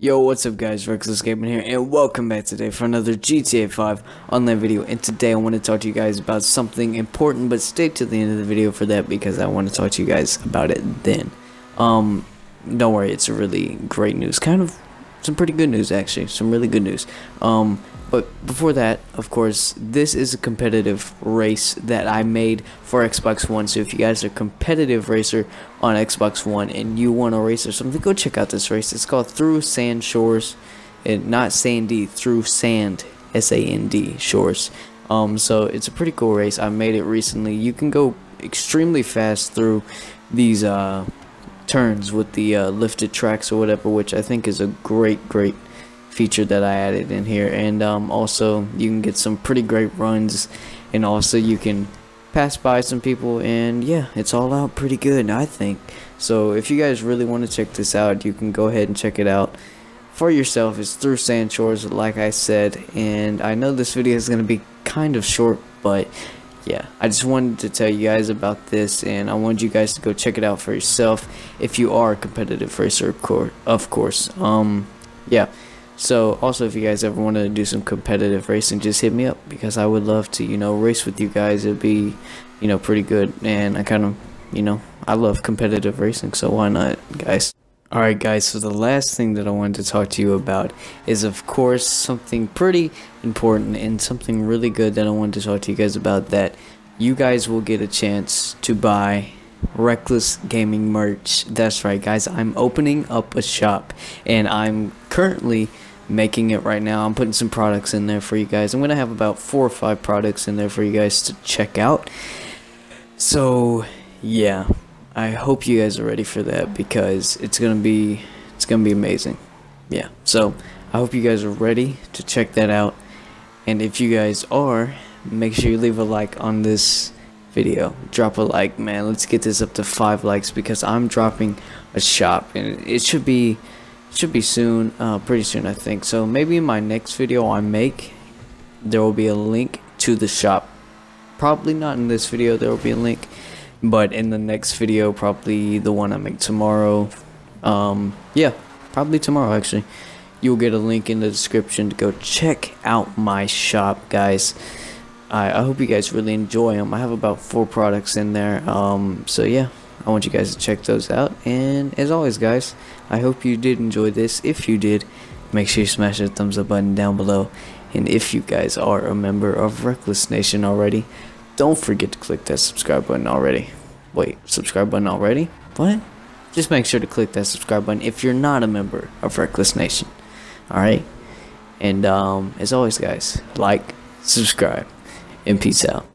Yo, what's up guys, Reckless Gaming here, and welcome back today for another GTA 5 online video, and today I want to talk to you guys about something important, but stay to the end of the video for that, because I want to talk to you guys about it then. Um, don't worry, it's a really great news, kind of some pretty good news actually, some really good news. Um, but before that, of course, this is a competitive race that I made for Xbox One. So if you guys are a competitive racer on Xbox One and you want to race or something, go check out this race. It's called Through Sand Shores, and not Sandy, Through Sand, S-A-N-D Shores. Um, so it's a pretty cool race. I made it recently. You can go extremely fast through these uh, turns with the uh, lifted tracks or whatever, which I think is a great, great feature that I added in here. And um, also you can get some pretty great runs. And also you can pass by some people. And yeah it's all out pretty good I think. So if you guys really want to check this out you can go ahead and check it out for yourself. It's through sand shores like I said. And I know this video is gonna be kind of short but yeah. I just wanted to tell you guys about this and I want you guys to go check it out for yourself if you are a competitive racer of course. Um yeah so also if you guys ever want to do some competitive racing, just hit me up because I would love to, you know, race with you guys. It'd be, you know, pretty good. And I kind of, you know, I love competitive racing, so why not, guys? Alright guys, so the last thing that I wanted to talk to you about is of course something pretty important and something really good that I wanted to talk to you guys about that you guys will get a chance to buy Reckless Gaming merch. That's right guys, I'm opening up a shop and I'm currently making it right now. I'm putting some products in there for you guys. I'm going to have about four or five products in there for you guys to check out. So, yeah. I hope you guys are ready for that because it's going to be it's going to be amazing. Yeah. So, I hope you guys are ready to check that out. And if you guys are, make sure you leave a like on this video. Drop a like, man. Let's get this up to 5 likes because I'm dropping a shop and it should be should be soon uh, pretty soon I think. So maybe in my next video I make there will be a link to the shop. Probably not in this video there will be a link but in the next video probably the one I make tomorrow. Um, yeah probably tomorrow actually. You'll get a link in the description to go check out my shop guys. I, I hope you guys really enjoy them I have about four products in there um, so yeah I want you guys to check those out. And as always, guys, I hope you did enjoy this. If you did, make sure you smash that thumbs up button down below. And if you guys are a member of Reckless Nation already, don't forget to click that subscribe button already. Wait, subscribe button already? What? Just make sure to click that subscribe button if you're not a member of Reckless Nation. Alright? And um, as always, guys, like, subscribe, and peace out.